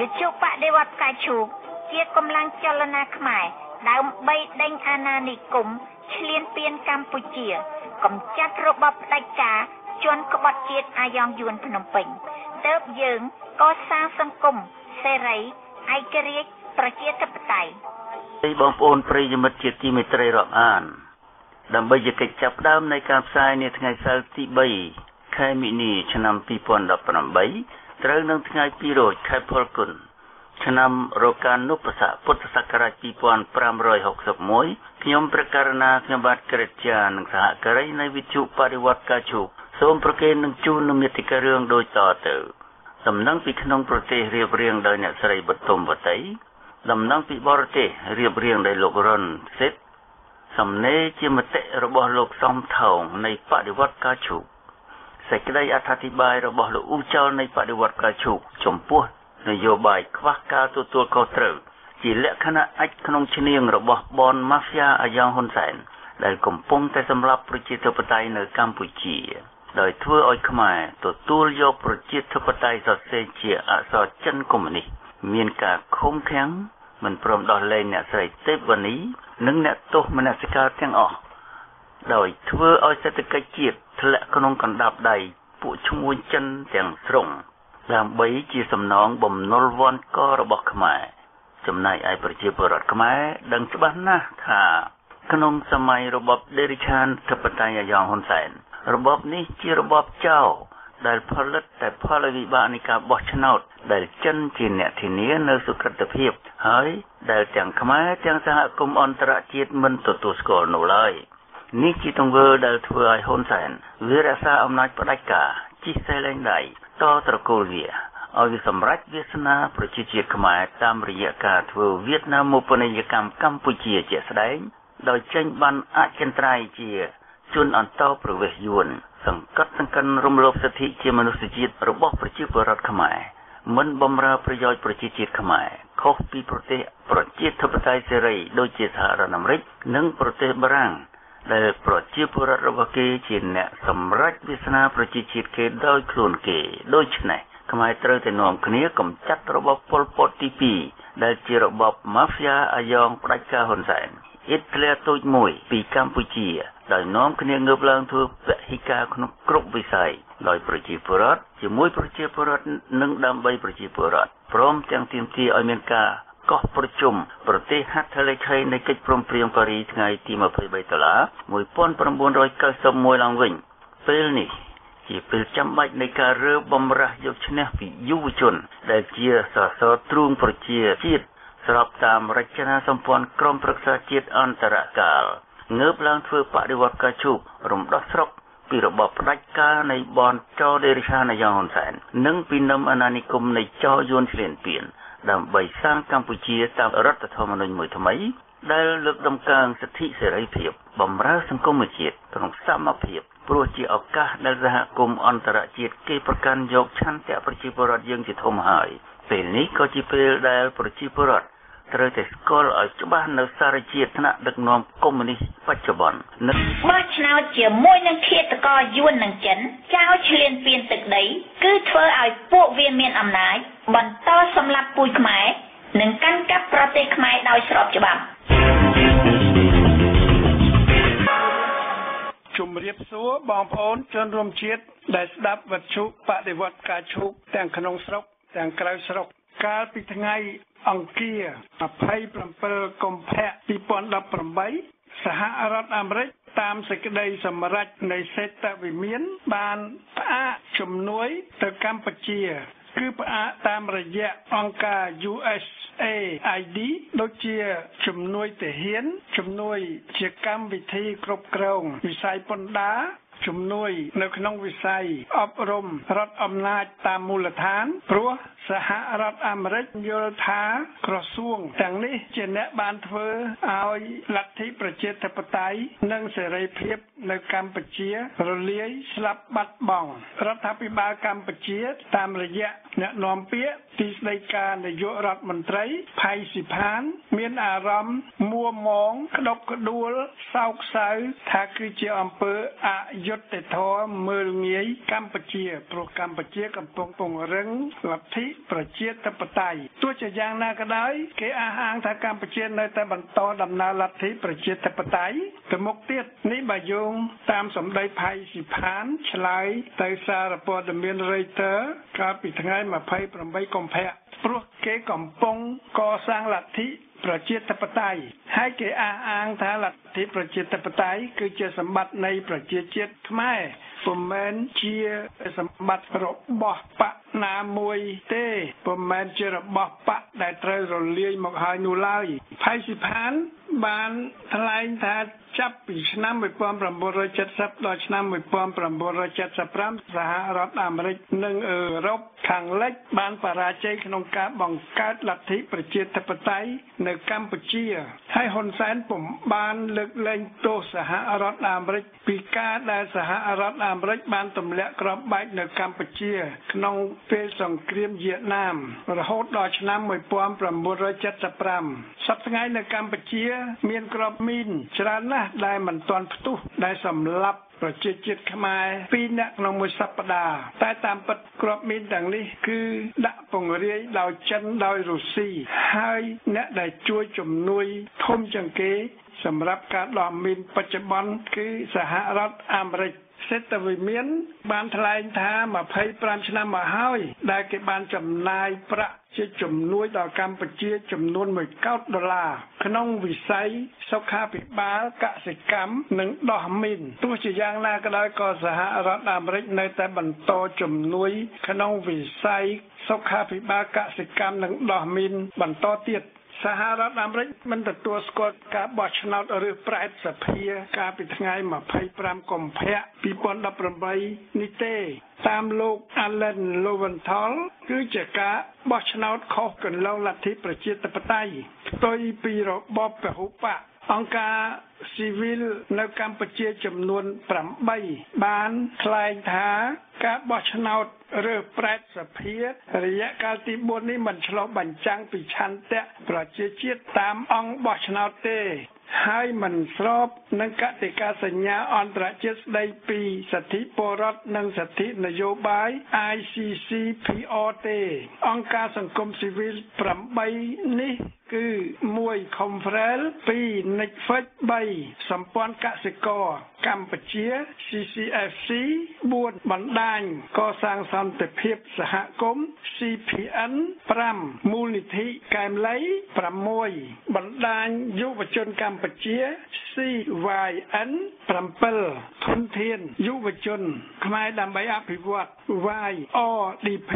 វិទ្យុបដិវត្តកាឈូកជាកម្លាំងចលនាខ្មែរដើម្បីដេញអាណានិគមឈ្លានពានកម្ពុជាកម្ចាត់របបផ្ដាច់ការជន់ក្បត់ជាតិអាយ៉ងយួនភ្នំពេញទើបយើងកសាងសង្គមសេរីឯករាជ្យប្រជាធិបតេយ្យបងប្អូនប្រិយមិត្តជាទីមេត្រីរាប់អាន ដើម្បីជាកិច្ចចាប់ផ្ដើមនៃការផ្សាយនាថ្ងៃសៅរ៍ទី3ខែមីនាឆ្នាំ2018 ត្រូវនឹងថ្ងៃ2រោចខែផលគុណឆ្នាំរកានុបស័កពុទ្ធសករាជ2561ខ្ញុំព្រះករណាខ្ញុំបាទក្រិតជានិងសហការីនៃវិទ្យុបរិវត្តកាជុសូមប្រគេននឹងជូននូវមេតិការឿងដូចតទៅដំណឹងពីក្នុងប្រទេសរៀបរៀងដោយអ្នកស្រីបទុមវតីដំណឹងពីបរទេសរៀបរៀងដោយលោករុនសិទ្ធសំណេរជាមតិរបស់លោកសំថោងនៃបដិវត្តកាជុ សេចក្តីអត្ថាធិប្បាយរបស់លោកអ៊ូចលនៃបដិវត្តកាជុចំពោះនយោបាយខ្វះការទទួលខុសត្រូវជាលក្ខណៈអាចក្នុងឈ្នាងរបស់បនម៉ាហ្វ្យាអាយ៉ងហ៊ុនសែនដែលកំពុងតែសម្លាប់ប្រជាធិបតេយ្យនៅកម្ពុជា ដោយធ្វើឲ្យខ្មែរទទួលយកប្រជាធិបតេយ្យសរសេរជាអក្សរចិនកុម្មុយនីសមានការឃុំឃាំងមិនព្រមដោះលែងអ្នកស្រីទេពវនីនិងអ្នកទោសមនសិការទាំងអស់ ដោយធ្វើឲ្យសេដ្ឋកិច្ចជាតិធ្លាក់ក្នុងកណ្ដាប់ដៃពួកឈ្មួញចិនទាំងស្រុងដើម្បីជាសំណងបំណុលវ័នករបស់ខ្មែរចំណែកឯប្រជាពលរដ្ឋខ្មែរដឹងច្បាស់ណាស់ថាក្នុងសម័យរបបដេរិឆានធិបតេយ្យអាយ៉ងហ៊ុនសែនរបបនេះជារបបចោលដែលផលិតតែផលវិបាកនៃការបោះឆ្នោត ដែលចិនជាអ្នកធានានៅសុក្រិតភាព ហើយដែលទាំងខ្មែរទាំងសហគមន៍អន្តរជាតិមិនទទួលស្គាល់នោះឡើយ នេះជាទង្វើដែលធ្វើឲ្យហ៊ុនសែនវារក្សាអំណាចផ្ដាច់ការជិះសេលែងដៃតត្រកូលវាឲ្យវាសម្រេចវាសនាប្រជាជាតិខ្មែរតាមរយៈការធ្វើវៀតណាមូបនីយកម្មកម្ពុជាជាស្ដែងដោយចេញបានអចិន្ត្រៃយ៍ជាជនអន្តោប្រវេសន៍យួន សង្កត់សង្កិនរំលោភសិទ្ធិជាមនុស្សជាតិរបស់ប្រជាពលរដ្ឋខ្មែរមិនបំរើប្រយោជន៍ប្រជាជាតិខ្មែរខុសពីប្រទេសប្រជាធិបតេយ្យសេរីដូចជាសហរដ្ឋអាមេរិកនិងប្រទេសបារាំង ដែលប្រជាពលរដ្ឋរបស់គេជាអ្នកសម្រេចវាសនាប្រជាជាតិគេដោយខ្លួនគេដូច្នេះខ្មែរត្រូវតែនាំគ្នាកម្ចាត់របបប៉ុលពតទី2ដែលជារបបម៉ាហ្វ្យាអាយ៉ងផ្ដាច់ការហ៊ុនសែនអ៊ីតលីតូចមួយពីកម្ពុជាដោយនាំគ្នាងើបឡើងធ្វើពហិការក្នុងគ្រប់វិស័យដោយប្រជាពលរដ្ឋជាមួយប្រជាពលរដ្ឋនិងដើម្បីប្រជាពលរដ្ឋព្រមទាំងទាមទារឲ្យមានការ កោះប្រជុំប្រទេសហត្ថលេខីនៃកិច្ចព្រមព្រៀងប៉ារីថ្ងៃទី23ដុល្លារ1991ឡើងវិញពេលនេះជាពេលចាំបាច់នៃការរើបំរាស់យកឈ្នះពីយុវជន ដែលជាសសរទ្រូងប្រជាជាតិស្របតាមរចនាសម្ព័ន្ធក្រមប្រឹក្សាជាតិអន្តរកាលងើបឡើងធ្វើបដិវត្តការជូបរំដោះស្រុកពីរបបផ្ដាច់ការនៃបនចោដេរិឆានយ៉ាងហ៊ុនសែននិងពីនឹមអាណានិគមនៃចោយួនឆ្លៀនពៀន ដើម្បីសាងកម្ពុជាតាមរដ្ឋធម្មនុញ្ញមួយថ្មីដែលលើកដំកើងសិទ្ធិសេរីភាពបំរើសង្គមជាតិក្នុងសមភាពព្រោះជាឱកាសដែលសហគមន៍អន្តរជាតិគេប្រកាន់យកឆន្ទៈប្រជាពលរដ្ឋយើងជាធំហើយពេលនេះក៏ជាពេលដែលប្រជាពលរដ្ឋ ត្រូវតែស្គាល់ឲ្យច្បាស់នៅសារជាតិថ្នាក់ដឹកនាំកុម្មុយនីសបច្ចុប្បន្ននឹងបោះឆ្នោតជាមួយនឹងឃាតករយួននិងចិនចោលឈ្លានពានទឹកដី គឺធ្វើឲ្យពួកវាមានអំណាចបន្តសម្លាប់ពូជខ្មែរនិងកាន់កាប់ប្រទេសខ្មែរដោយស្របច្បាប់ជំរាបសួរបងប្អូនជនរួមជាតិដែលស្ដាប់វិទ្យុបដិវត្តការឈូកទាំងក្នុងស្រុកទាំងក្រៅស្រុក កាលពីថ្ងៃអង្គារ27កុម្ភៈ2018សហរដ្ឋអាមេរិកតាមសេចក្តីសម្រេចនៃសេតវិមាន បានផ្អាកជំនួយទៅកម្ពុជា គឺផ្អាកតាមរយៈអង្គការ USAID ដូចជាជំនួយទាហានជំនួយជាកម្មវិធីគ្រប់គ្រងវិស័យពន្ធដារជំនួយនៅក្នុងវិស័យអប់រំរដ្ឋអំណាចតាមមូលដ្ឋានព្រោះសហរដ្ឋអាមេរិកយល់ថាក្រសួងទាំងនេះជាអ្នកបានធ្វើឲ្យលទ្ធិប្រជាធិបតេយ្យនិងសេរីភាពនៅកម្ពុជារលាយស្លាប់បាត់បង់រដ្ឋាភិបាលកម្ពុជាតាមរយៈអ្នកនាំពាក្យទីស្តីការនាយករដ្ឋមន្ត្រីផៃស៊ីផាន មានអារម្មណ៍មួមងក្តុកក្តួលសោកសៅថាគឺជាអំពើអយុត្តិធម៌មើលងាយ កម្ពុជាព្រោះកម្ពុជាកំពុងពង្រឹងលទ្ធិប្រជាធិបតេយ្យទោះជាយ៉ាងណាក៏ដោយគេអះអាងថាកម្ពុជានៅតែបន្តដំណើរលទ្ធិប្រជាធិបតេយ្យទៅមុខទៀតនេះបើយោងតាមសម្ដីផៃស៊ីផានឆ្លើយទៅសារព័ត៌មាន Reuters កាលពីថ្ងៃ28កុម្ភៈព្រោះគេកំពុងកសាងលទ្ធិប្រជាធិបតេយ្យហើយគេអះអាងថាលទ្ធិប្រជាធិបតេយ្យគឺជាសម្បត្តិនៃប្រជាជាតិខ្មែរ ពុំមែនជាសម្បត្តិរបស់បកណាមួយទេពុំមែនជារបស់បកដែលត្រូវរលាយមកហើយនោះឡើយផៃស៊ីផានបានថ្លែងថាចាប់ពីឆ្នាំ1970ដល់ឆ្នាំ1975សហរដ្ឋអាមេរិកនិងអឺរ៉ុបខាងលិចបានបរាជ័យក្នុងការបង្កើតលទ្ធិប្រជាធិបតេយ្យនៅកម្ពុជាហើយហ៊ុនសែនពុំបានលើកលែងទោសសហរដ្ឋអាមេរិកពីការដែលសហរដ្ឋអាមេរិកបានទម្លាក់គ្រាប់បែកនៅកម្ពុជា ក្នុងពេលសង្គ្រាមវៀតណាម រហូតដល់ឆ្នាំ1975សប្តាហ៍នៅកម្ពុជា មានក្របមីនច្រើនណាស់ដែលមិនទាន់ផ្ទុះដែលសម្លាប់ប្រជាជាតិខ្មែរ2នាក់ក្នុងមួយសប្តាហ៍តែតាមពិតក្របមីនទាំងនេះគឺដាក់ពង្រាយដោយចិនដោយរុស្ស៊ីហើយអ្នកដែលជួយជំនួយធំជាងគេ សម្រាប់ការដោះមីនបច្ចុប្បន្នគឺសហរដ្ឋអាមេរិកសេដ្ឋវិមាន បានថ្លែងថា25ឆ្នាំមកហើយ ដែលគេបានចំណាយប្រាក់ជាជំនួយដល់កម្ពុជាចំនួន1កោតដុល្លារក្នុងវិស័យសុខាភិបាលកសិកម្មនិងដោះមីនទោះជាយ៉ាងណាក៏ដោយក៏សហរដ្ឋអាមេរិកនៅតែបន្តជំនួយ ក្នុងវិស័យសុខាភិបាលកសិកម្មនិងដោះមីនបន្តទៀត សហរដ្ឋអាមេរិកមិនទទួលស្គាល់ការបោះឆ្នោតឬប្រែតសភា កាលពីថ្ងៃ25កុម្ភៈ2018នេះទេតាមលោក Allen Lowenthal គឺជាការបោះឆ្នោតខុសកន្លងលទ្ធិប្រជាធិបតេយ្យផ្ទុយពីរបបពហុបក អង្គការស៊ីវិលនៅកម្ពុជាចំនួន8បានថ្លែងថាការបោះឆ្នោតឬប្រែតសភារយៈកាលទី4នេះមិនឆ្លុះបញ្ចាំងពីឆន្ទៈប្រជាជាតិតាមអង្គបោះឆ្នោតទេហើយមិនស្របនឹងកតិកាសញ្ញាអន្តរជាតិស្តីពីសិទ្ធិពលរដ្ឋនិងសិទ្ធិនយោបាយ ICCPR ទេអង្គការសង្គមស៊ីវិល8នេះ គឺ1 Confrel 2 Netflix 3សម្ព័ន្ធកសិករកម្ពុជា CCFC 4បណ្ដាញកសាងសន្តិភាពសហគមន៍ CPN 5មូលនិធិកែមលី6បណ្ដាញយុវជនកម្ពុជា CYN 7ធនធានយុវជនខ្មែរដើម្បីអភិវឌ្ឍ YODP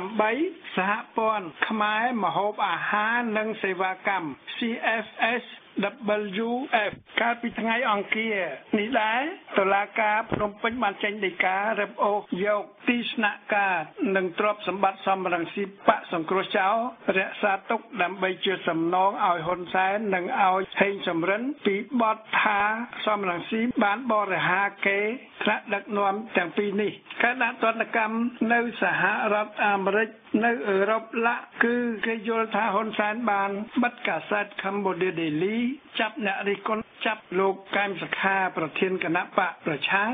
8សហព័ន្ធខ្មែរមហូបអាហារនិងសេវាកម្ម CFS WF កាលពីថ្ងៃអង្គារនេះដែរតុលាការភ្នំពេញបានចេញដីការរឹបអូសយកទីស្នាក់ការនិងទ្រព្យសម្បត្តិសំរងស៊ីបកសង្គ្រោះចោលរក្សាទុកដើម្បីជាសំណងឲ្យហ៊ុនសែននិងឲ្យហេងសំរិនពីបទថាសំរងស៊ីបានបរិហាគេថ្នាក់ដឹកនាំទាំងពីរនេះការដាក់ទណ្ឌកម្មនៅសហរដ្ឋអាមេរិកនៅអឺរ៉ុបឡាក់គឺគេយល់ថាហ៊ុនសែនបានបិទកាសែត Cambodia Daily ចាប់អ្នករិះគន់ចាប់លោកកែមសខាប្រធានគណៈបកប្រឆាំង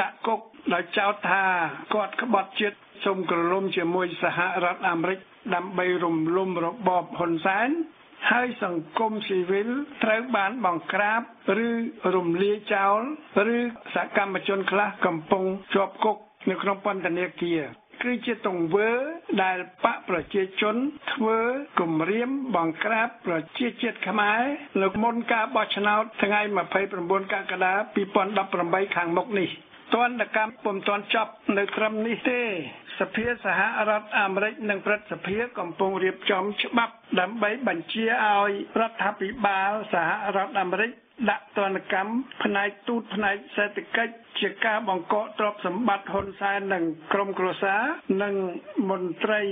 ដាក់គុកដោយចោទថាគាត់ក្បត់ជាតិសុំក្រឡុំជាមួយសហរដ្ឋអាមេរិកដើម្បីរំលំរបបហ៊ុនសែនហើយសង្គមស៊ីវិលត្រូវបានបង្ក្រាបឬរំលាយចោលឬសកម្មជនខ្លះកំពុងជាប់គុកនៅក្នុងពន្ធនាគារ គឺជាទង្វើដែលបកប្រជាជនធ្វើគំរាមបង្ក្រាបប្រជាជាតិខ្មែរនៅមុនការបោះឆ្នោតថ្ងៃ29កក្កដា2018ខាងមុខនេះទណ្ឌកម្មពុំទាន់ចប់នៅត្រឹមនេះទេសភាសហរដ្ឋអាមេរិកនិងព្រឹទ្ធសភាកំពុងរៀបចំច្បាប់ដើម្បីបញ្ជាឲ្យរដ្ឋាភិបាលសហរដ្ឋអាមេរិក ដាក់ទណ្ឌកម្មផ្នែកទូតផ្នែកសេដ្ឋកិច្ចជាការបង្កកទ្រព្យសម្បត្តិហ៊ុនសែននិងក្រុមគ្រួសារនិងមន្ត្រី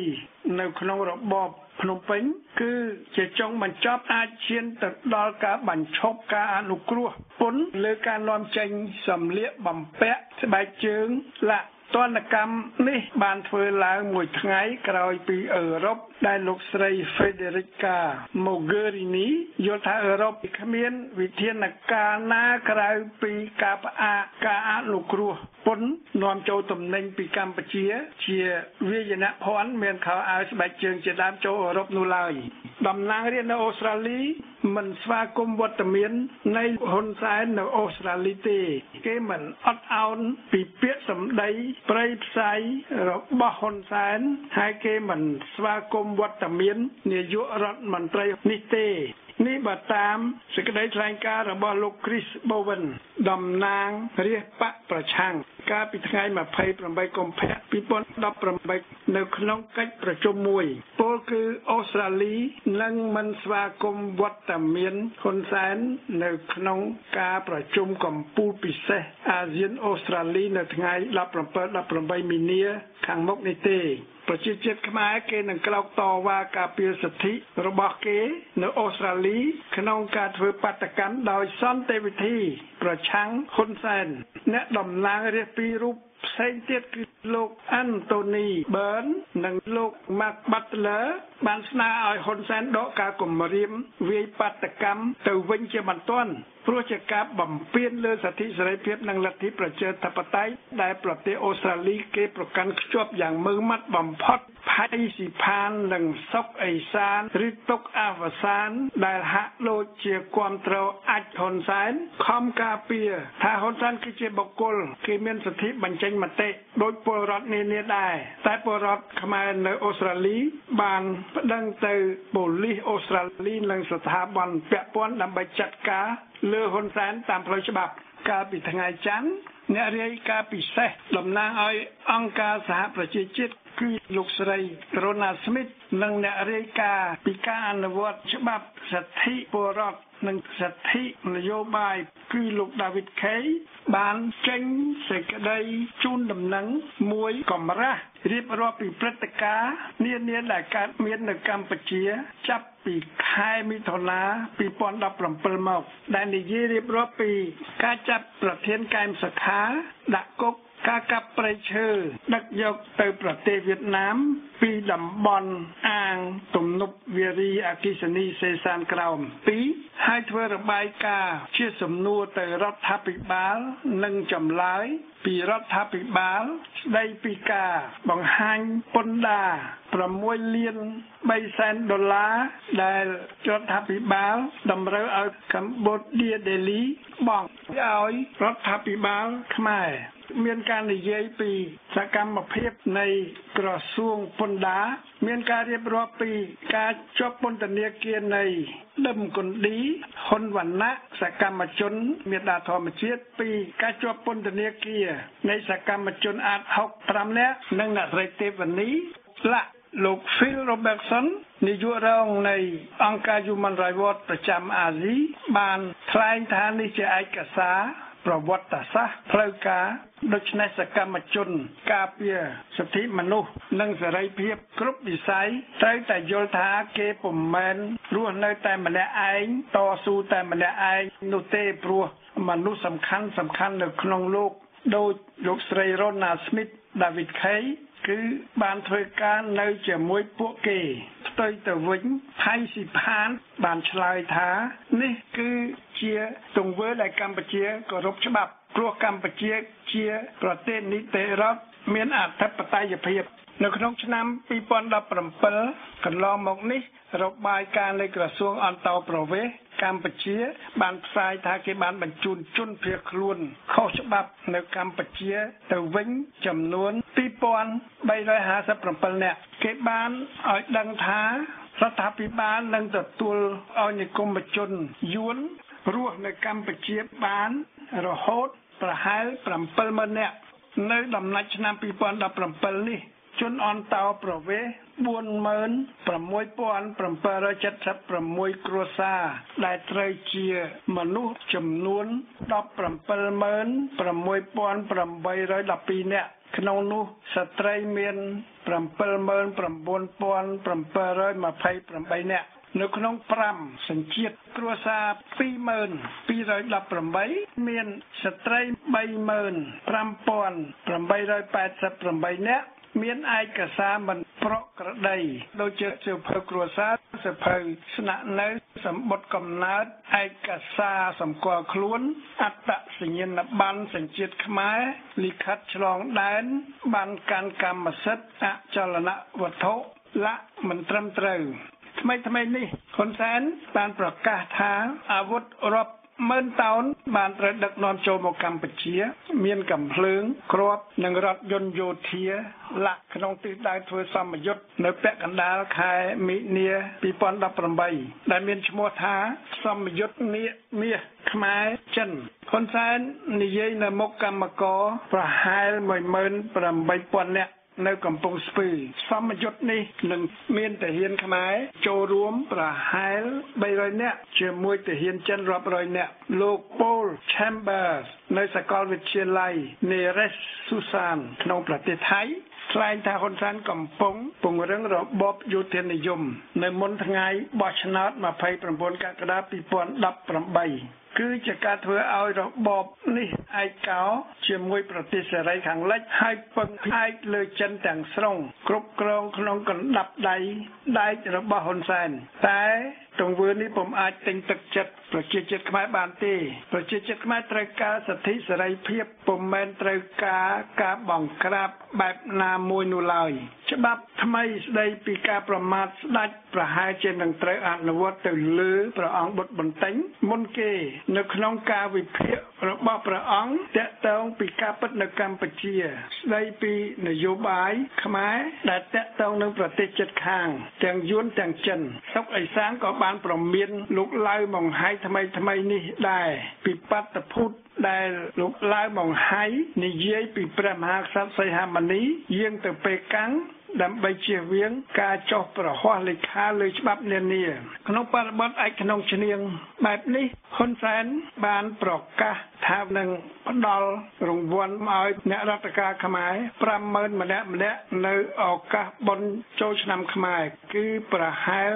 នៅក្នុងរបបភ្នំពេញ គឺជាចុងបញ្ចប់អាចឈានទៅដល់ការបញ្ឈប់ការអនុគ្រោះពន្ធលើការនាំចេញសម្លៀកបំពាក់ស្បែកជើងលាក់ ទណ្ឌកម្មនេះបានធ្វើឡើងមួយថ្ងៃក្រោយពីអឺរ៉ុបដែលលោកស្រី Federica Mogherini យល់ថាអឺរ៉ុបគ្មានវិធានការណាក្រៅពីការផ្អាកការអនុគ្រោះពន្ធនាំចូលទំនិញពីកម្ពុជា ជាវាយនភ័ណ្ឌមានខោអាវស្បែកជើងជាដើមចូលអឺរ៉ុបនោះឡើយតំណាងរាស្ត្រនៅអូស្ត្រាលី មិនស្វាគមន៍វត្តមាននៃហ៊ុនសែននៅអូស្ត្រាលីទេ គេមិនអត់ឱនពីពាក្យសម្ដីប្រៃផ្សៃរបស់ហ៊ុនសែនហើយគេមិនស្វាគមន៍វត្តមាននាយករដ្ឋមន្ត្រីនេះទេ នេះបើតាមសេចក្តីថ្លែងការណ៍របស់លោក Chris Bowen តំណាងរាស្ត្របកប្រឆាំងកាលពីថ្ងៃ28កុម្ភៈ2018នៅក្នុងកិច្ចប្រជុំមួយពលគឺអូស្ត្រាលីនឹងមិនស្វាគមន៍វត្តមានហ៊ុនសែននៅក្នុងការប្រជុំកម្ពុជាពិសេសអាស៊ានអូស្ត្រាលីនៅថ្ងៃ17 18មីនាខាងមុខនេះទេ ប្រជាជាតិខ្មែរគេនឹងក្តោកតវ៉ាការពារសិទ្ធិរបស់គេនៅអូស្ត្រាលី ក្នុងការធ្វើបាតកម្មដោយសន្តិវិធី ប្រឆាំងហ៊ុនសែនអ្នកតំណាងរាស្ត្រពីររូបផ្សេងទៀតគឺលោកអាន់តូនីប៊ឺននិងលោកម៉ាក់បាត់ឡឺបានស្នើឲ្យហ៊ុនសែនដកការគម្រាម វាយបាតកម្មទៅវិញជាបន្ទាន់ ព្រោះជាការបំពានលើសិទ្ធិសេរីភាពនិងលទ្ធិប្រជាធិបតេយ្យដែលប្រទេសអូស្ត្រាលីគេប្រកាន់ខ្ជាប់យ៉ាងម៉ឺងម៉ាត់បំផុតផៃស៊ីផាននិងសុកអេសានឬទុកអាវសាន ដែលហាក់ដូចជាគ្រប់គ្រងអាចហ៊ុនសែនខំការពារថាហ៊ុនសែនគឺជាបុគ្គលគេមានសិទ្ធិបញ្ចេញមតិដោយពលរដ្ឋនានាដែរតែពលរដ្ឋខ្មែរនៅអូស្ត្រាលី បានប្តឹងទៅប៉ូលីសអូស្ត្រាលីនិងស្ថាប័នពាក់ព័ន្ធដើម្បីចាត់ការលើហ៊ុនសែនតាមផ្លូវច្បាប់ កាលពីថ្ងៃច័ន្ទអ្នករាយការណ៍ពិសេសតំណាងឲ្យអង្គការសហប្រជាជាតិ គឺលោកស្រី Rona Smith និងអ្នករាយការណ៍ពីការអនុវត្តច្បាប់សិទ្ធិពលរដ្ឋនិងសិទ្ធិនយោបាយគឺលោក David Kay បានចេញសេចក្តីជូនដំណឹងមួយកម្រាស់រៀបរាប់ពីព្រឹត្តិការណ៍នានាដែលកើតមាននៅកម្ពុជា ចាប់ពីខែមិថុនា2017មក ដែលនិយាយរៀបរាប់ពីការចាប់ប្រធានកែមសខាដាក់គុក ការកាប់ព្រៃឈើដឹកយកទៅប្រទេសវៀតណាម ពីតំបន់អាងទំនប់វារីអគិសនីសេសានក្រោម2ហើយធ្វើរបាយការណ៍ជាសំណួរទៅរដ្ឋាភិបាល និងចម្លើយ ពីរដ្ឋាភិបាល ស្ដីពីការបង្ហាញពន្ធដារ6លាន3សែនដុល្លារដែលរដ្ឋាភិបាលតម្រូវឲ្យកម្ពុជាដេលីបង់ឲ្យរដ្ឋាភិបាលខ្មែរ មានការនិយាយពីសកម្មភាពនៃក្រសួងពន្ធដារមានការរៀបរាប់ពីការជាប់ពន្ធនាគារនៃដឹមគុណ្ឌីហ៊ុនវណ្ណៈសកម្មជនមេដាធម្មជាតិពីការជាប់ពន្ធនាគារនៃសកម្មជនអាត65នាក់និងអ្នកស្រីទេវនីឡាក់លោក Phil Robertson នាយករងនៃអង្គការ Human Rights Watch ប្រចាំអាស៊ីបានថ្លែងថានេះជាឯកសារ ប្រវត្តិសាស្ត្រផ្លូវការដូច្នេះសកម្មជន ការពារសិទ្ធិមនុស្សនិងសេរីភាពគ្រប់វិស័យត្រូវតែយល់ថាគេពុំមែនរស់នៅតែម្នាក់ឯងតស៊ូតែម្នាក់ឯងនោះទេព្រោះមនុស្សសំខាន់សំខាន់នៅក្នុងលោក ដោយលោកស្រី Rona Smith David Kay គឺបានធ្វើការនៅជាមួយពួកគេផ្ទុយទៅវិញថៃស៊ីផានបានឆ្លើយថានេះគឺជាទង្វើដែលកម្ពុជាគោរពច្បាប់ព្រោះកម្ពុជាជាប្រទេសនីតិរដ្ឋមានអធិបតេយ្យភាពនៅក្នុងឆ្នាំ2017កន្លងមកនេះរបាយការណ៍នៃក្រសួងអន្តរប្រវេសន៍ កម្ពុជា បានផ្សាយថាគេបានបញ្ជូនជនភៀសខ្លួនខុសច្បាប់នៅកម្ពុជាទៅវិញចំនួន2357នាក់គេបានឲ្យដឹងថារដ្ឋាភិបាលនឹងទទួលឲ្យនិគមជនយួនរស់នៅកម្ពុជាបានរហូតប្រហែល70000នាក់នៅដំណាច់ឆ្នាំ2017នេះ ជនអន្តោប្រវេសន៍46776គ្រួសារដែលត្រូវជាមនុស្សចំនួន176,812នាក់ក្នុងនោះស្ត្រីមាន79728នាក់នៅក្នុង5សញ្ជាតិគ្រួសារ20218មានស្ត្រី35888នាក់ មានឯកសារមិនប្រក្រតីដូចជាសៀវភៅគ្រួសារសៀវភៅស្នាក់នៅសម្បត្តិកំណើតឯកសារសម្គាល់ខ្លួន អត្តសញ្ញាណប័ណ្ណសញ្ជាតិខ្មែរលិខិតឆ្លងដែនបានកាន់កម្មសិទ្ធិអចលនវត្ថុលក្ខមិនត្រឹមត្រូវថ្មីថ្មីនេះហ៊ុនសែនបានប្រកាសថាអាវុធរាប់ ម៉ឺនតោនបានត្រូវដឹកនាំចូលមកកម្ពុជា មានកំភ្លើងគ្រាប់និងរថយន្តយោធាលាក់ក្នុងទិសដៅធ្វើសម្ពយុទ្ធនៅពាក់កណ្ដាលខែមិនិនា2018ដែលមានឈ្មោះថាសម្ពយុទ្ធនៀមាសខ្មែរចិនហ៊ុនសែននិយាយនៅមុខកម្មករប្រហែល18000នាក់ នៅកំពង់ស្ពឺសមយុទ្ធនេះនឹងមានទាហានខ្មែរចូលរួមប្រហែល300នាក់ជាមួយទាហានចិនរាប់រយនាក់លោក Paul Chambers នៅសាកលវិទ្យាល័យ Neres Susan ក្នុងប្រទេសថៃថ្លែងថាហ៊ុនសែនកំពុងពង្រឹងរបបយោធានិយម នៅមុនថ្ងៃបោះឆ្នោត29កក្កដា2018 គឺជាការធ្វើឲ្យរបបនេះឯកោជាមួយប្រទេសសេរីខាងលិចហើយពឹងផ្អែកលើចិនទាំងស្រុងគ្រប់គ្រងក្នុងកណ្ដាប់ដៃដែករបស់ហ៊ុនសែនតែ ទង្វើនេះពុំអាចទិញទឹកចិត្តប្រជាជាតិខ្មែរបានទេប្រជាជាតិខ្មែរត្រូវការសិទ្ធិសេរីភាពពុំមែនត្រូវការការបង្ក្រាបបែបណាមួយនោះឡើយច្បាប់ថ្មីស្ដីពីការប្រមាថស្ដេចប្រហែលជានឹងត្រូវអនុវត្តទៅលើព្រះអង្គបុត្របន្ទិញមុនគេ នៅក្នុងការវិភាគរបស់ព្រះអង្គតកតងពីការពិតនៅកម្ពុជា ស្ដីពីនយោបាយខ្មែរដែលតកតងនឹងប្រទេសជិតខាង ទាំងយួនទាំងចិនសុកអេសានក៏បានប្រមានលោកឡៅម៉ុងហៃថ្មីថ្មីនេះដែរពីបាតុភូតដែលលោកឡៅម៉ុងហៃនិយាយពីព្រះមហាក្សត្រសីហមុនីយាងទៅពេកាំងដើម្បីជៀសវាងការចុះប្រហ័សលេខាលើច្បាប់នានាក្នុងបរិបទឯកក្នុងឈ្នាង បែបនេះហ៊ុនសែនបានប្រកាសថានឹងផ្ដល់រង្វាន់ឲ្យអ្នករដ្ឋការខ្មែរ50000ម្នាក់ម្នាក់នៅឱកាសបុណ្យចូលឆ្នាំខ្មែរគឺប្រហែល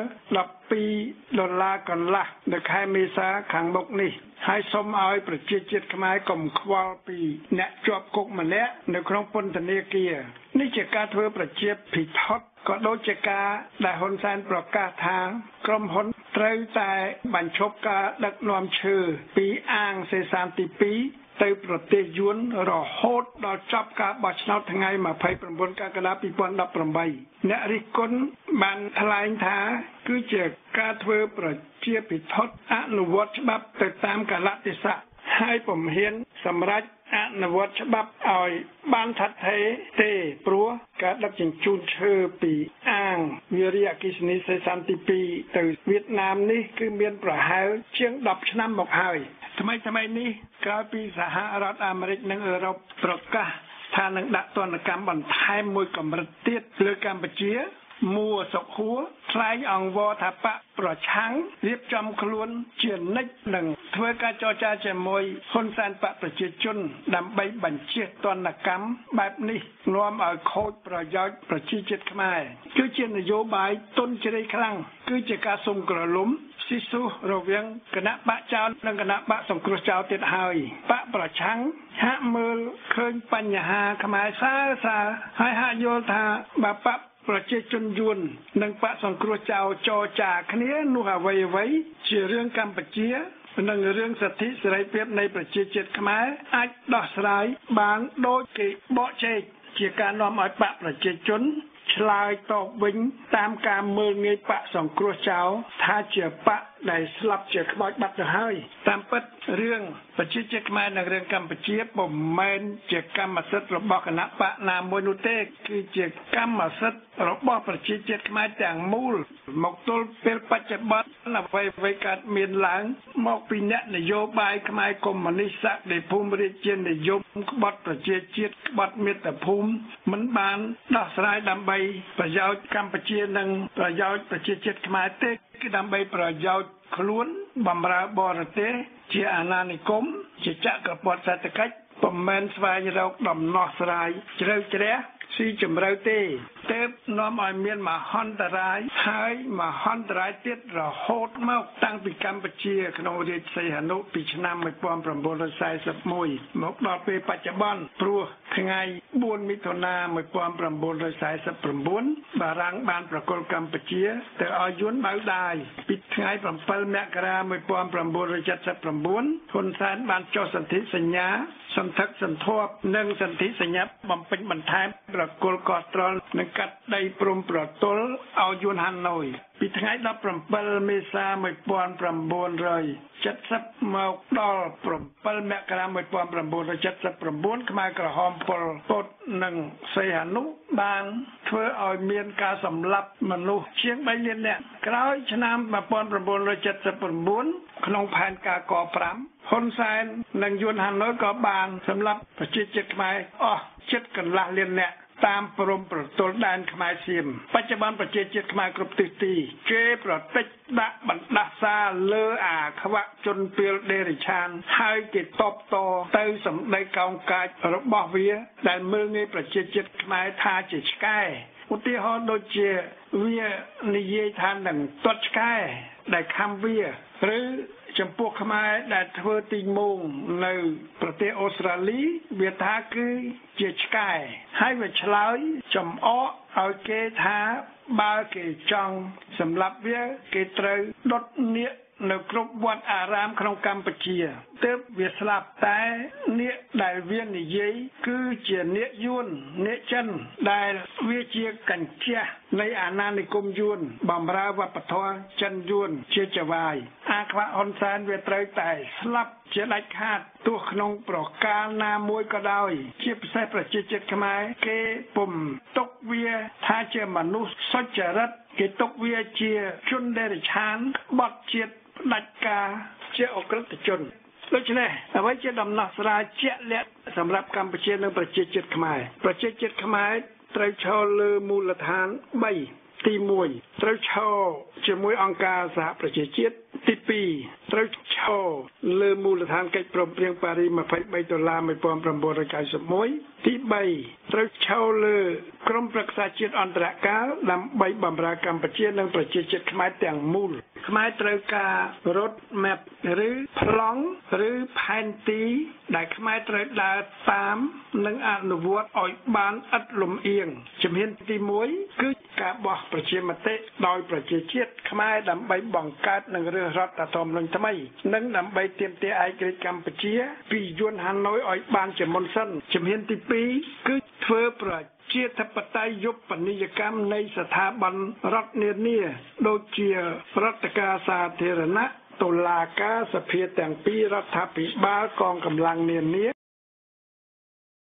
12ដុល្លារកន្លះនៅខែមេសាខាងមុខនេះហើយសូមឲ្យប្រជាជាតិខ្មែរកុំខ្វល់ពីអ្នកជាប់គុកម្នាក់នៅក្នុងពន្ធនាគារនេះជាការធ្វើប្រជាភិថុតក៏ដូចជាការដែលហ៊ុនសែនប្រកាសថាក្រុមហ៊ុន ត្រូវតែបញ្ឈប់ការដឹកនាំឈើពីអាងសេសានទី2ទៅប្រទេសយួនរហូតដល់ចប់ការបោះឆ្នោតថ្ងៃ29កក្កដា2018អ្នករិះគន់បានថ្លែងថាគឺជាការធ្វើប្រជាពិធដ្ឋអនុវត្តច្បាប់ទៅតាមកលៈទេសៈហើយពុំហ៊ានសម្រេចអនុវត្តច្បាប់ឲ្យបានថិតថេរទេព្រោះ ការដឹកជញ្ជូនឈើពីអាងវិរិយអគិសនីសេសានទី2ទៅវៀតណាមនេះគឺមានប្រហែលជាង10ឆ្នាំមកហើយថ្មីថ្មីនេះក្រោយពីសហរដ្ឋអាមេរិកនិងអឺរ៉ុបប្រកាសថានឹងដាក់ទណ្ឌកម្មបន្ថែមមួយកម្រិតទៀតលើកម្ពុជា មួសុខួរថ្លែងអង្វរថាបកប្រឆាំងរៀបចំខ្លួនជានិច្ចនឹងធ្វើការចរចាជាមួយហ៊ុនសែនបកប្រជាជន ដើម្បីបញ្ជាទណ្ឌកម្មបែបនេះនាំឲ្យខូចប្រយោជន៍ប្រជាជាតិខ្មែរគឺជានយោបាយទុនជ្រៃខ្លាំងគឺជាការសុំក្រលុំស៊ីស៊ូរវាងគណៈបកចោលនិងគណៈបកសង្គ្រោះចោលទៀតហើយបកប្រឆាំងហាក់មើលឃើញបញ្ហាខ្មែរសើសើហើយហាក់យល់ថាបើបក ប្រជាជនយួននិងបកសង្គ្រោះចៅចរចាគ្នានោះអ្វីអ្វីជារឿងកម្ពុជានិងរឿងសិទ្ធិសេរីភាពនៃប្រជាជាតិខ្មែរអាចដោះស្រាយបានដូចគេបកជែកជាការនាំឲ្យបកប្រជាជនឆ្លើយតបវិញតាមការមើលងាយបកសង្គ្រោះចៅថាជាបកដែលស្លាប់ជាក្បោចបាត់ទៅហើយតាមពិតរឿងប្រជាជាតិខ្មែរនិងរឿងកម្ពុជាពុំមែនជាកម្មសិទ្ធិរបស់គណៈបកណាមួយនោះទេគឺជាកម្មសិទ្ធិរបស់ប្រជាជាតិខ្មែរទាំងមូល មកទល់ពេលបច្ចុប្បន្នអ្វីអ្វីកើតមានឡើង មកពីអ្នកនយោបាយខ្មែរកុម្មុយនីសក្តិភូមិរាជានិយមក្បត់ប្រជាជាតិក្បត់មាតុភូមិមិនបានដោះស្រាយដើម្បីប្រយោជន៍កម្ពុជានិងប្រយោជន៍ប្រជាជាតិខ្មែរទេគឺដើម្បីប្រយោជន៍ ខ្លួនបំរើបរទេសជាអាណានិគមជាចក្រពត្តិសេដ្ឋកិច្ចពុំមែនស្វែងរកដំណោះស្រាយជ្រៅជ្រះ ស៊ីជម្រៅទេទើបនាំឲ្យមានមហន្តរាយហើយមហន្តរាយទៀតរហូតមកតាំងពីកម្ពុជាក្នុងរាជសីហនុពីឆ្នាំ1941មកដល់ពេលបច្ចុប្បន្នព្រោះថ្ងៃ4មិថុនា1949បារាំងបានប្រគល់កម្ពុជាទៅឲ្យយួនបៅដាយពីថ្ងៃ7មករា1979ហ៊ុនសែនបានចុះសន្ធិសញ្ញាសន្ធឹកសន្ធាប់និងសន្ធិសញ្ញាបំពេញបន្ថែមប្រគល់កោះត្រល់និងកាត់ដីព្រំប្រទល់ឲ្យយួនហាណូយពីថ្ងៃ17មេសា1970មកដល់7មករា1979ខ្មែរក្រហមពលពតនិងសីហនុបានធ្វើឲ្យមានការសម្លាប់មនុស្សជាង3លាននាក់ក្រោយឆ្នាំ1979ក្នុងផែនការក5ហ៊ុនសែននិងយួនហាណូយក៏បានសម្លាប់ប្រជាជាតិខ្មែរអស់ជិតកន្លះលាននាក់ តាមព្រំប្រទល់ដែនខ្មែរសៀមបច្ចុប្បន្នប្រជាជាតិខ្មែរគ្រប់ទិសទី គេប្រតិចដាក់បណ្ដាសាលើអាខ្វាក់ជនពីលដេរិឆាន ហើយគេតបតទៅសម្ដីកោងកាចរបស់វា ដែលមើលងាយប្រជាជាតិខ្មែរថាជាឆ្កែឧទាហរណ៍ដូចជាវានិយាយថានឹងទាត់ឆ្កែដែលខំវាឬ ចំពោះខ្មែរដែលធ្វើទីមងនៅប្រទេសអូស្ត្រាលីវាថាគឺជាឆ្កែហើយវាឆ្លើយចំអកឲ្យគេថាបើគេចង់សម្រាប់វាគេត្រូវដុតនាគនៅគ្រប់វត្តអារាមក្នុងកម្ពុជាទើបវាស្លាប់តែនាគដែលវានិយាយគឺជានាគយួននាគចិនដែលវាជាកញ្ចះនៃអាណានិគមយួនបំរើវប្បធម៌ចិនយួនជាចវាយ អាខ្វាក់ហ៊ុនសែនវាត្រូវតែស្លាប់ជាដាច់ខាតទោះក្នុងប្រការណាមួយក៏ដោយ ជាពិសេសប្រជាជាតិខ្មែរគេពុំទុកវាថាជាមនុស្សសុចរិតគេទុកវាជាជនដេរឆានបត់ជាតិផ្ដាច់ការជាអក្រិតជនដូច្នេះអ្វីជាដំណោះស្រាយជាក់លាក់សម្រាប់កម្ពុជានិងប្រជាជាតិខ្មែរប្រជាជាតិខ្មែរត្រូវឈរលើមូលដ្ឋាន3 ទី1ត្រូវឈរជាមួយអង្គការសហប្រជាជាតិទី2ត្រូវឈរលើមូលដ្ឋានកិច្ចព្រមព្រៀងប៉ារី23ដុល្លារ1991ទី3ត្រូវឈរលើក្រមប្រឹក្សាជាតិអន្តរកាលដើម្បីបម្រើកម្ពុជានិងប្រជាជាតិខ្មែរទាំងមូល ខ្មែរត្រូវការ road map ឬប្លង់ឬផែនទី ដែលខ្មែរត្រូវដើរតាម និងអនុវត្តឲ្យបានឥតលំអៀងជំហានទី1គឺការបោះប្រជាមតិដោយប្រជាជាតិខ្មែរដើម្បីបង្កើតនិងរើសរដ្ឋធម្មនុញ្ញថ្មី និងដើម្បីទាមទារឯករាជ្យកម្ពុជា ពីយួនហាណូយឲ្យបានជាមុនសិនជំហានទី2គឺធ្វើប្រ ជាធិបតេយ្យយុបនីយកម្មនៃស្ថាប័នរដ្ឋនានាដូចជារដ្ឋការសាធារណៈតុលាការសភាទាំងពីររដ្ឋាភិបាលកងកម្លាំងនានា